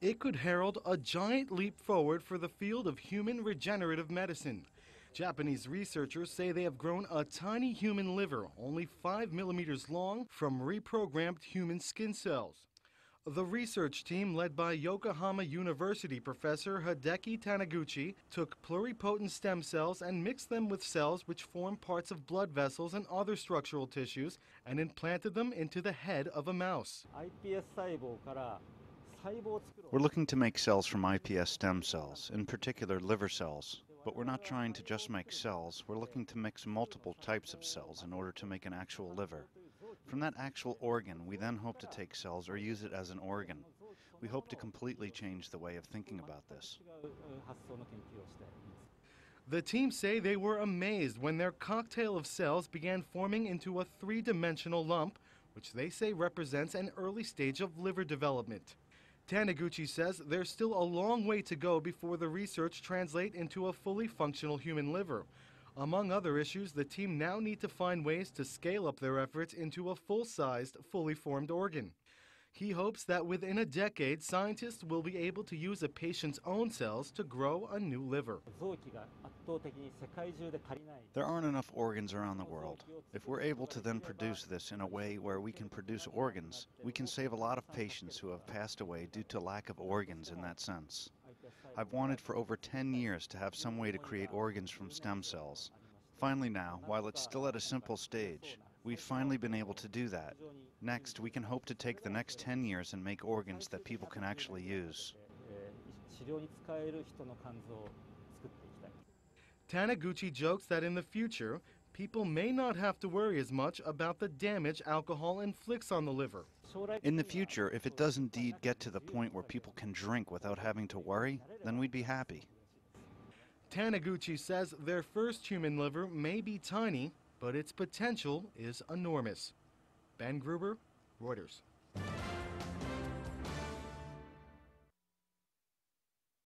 It could herald a giant leap forward for the field of human regenerative medicine. Japanese researchers say they have grown a tiny human liver, only 5 millimeters long, from reprogrammed human skin cells. The research team, led by Yokohama University professor Hideki Taniguchi, took pluripotent stem cells and mixed them with cells which form parts of blood vessels and other structural tissues and implanted them into the head of a mouse. We're looking to make cells from iPS stem cells, in particular liver cells. But we're not trying to just make cells, we're looking to mix multiple types of cells in order to make an actual liver. From that actual organ, we then hope to take cells or use it as an organ. We hope to completely change the way of thinking about this. The team say they were amazed when their cocktail of cells began forming into a three dimensional lump, which they say represents an early stage of liver development. Taniguchi says there's still a long way to go before the research translate into a fully functional human liver. Among other issues, the team now need to find ways to scale up their efforts into a full-sized, fully formed organ. He hopes that within a decade, scientists will be able to use a patient's own cells to grow a new liver. There aren't enough organs around the world. If we're able to then produce this in a way where we can produce organs, we can save a lot of patients who have passed away due to lack of organs in that sense. I've wanted for over 10 years to have some way to create organs from stem cells. Finally now, while it's still at a simple stage, We've finally been able to do that. Next, we can hope to take the next 10 years and make organs that people can actually use. Taniguchi jokes that in the future, people may not have to worry as much about the damage alcohol inflicts on the liver. In the future, if it does indeed get to the point where people can drink without having to worry, then we'd be happy. Taniguchi says their first human liver may be tiny, but its potential is enormous. Ben Gruber, Reuters.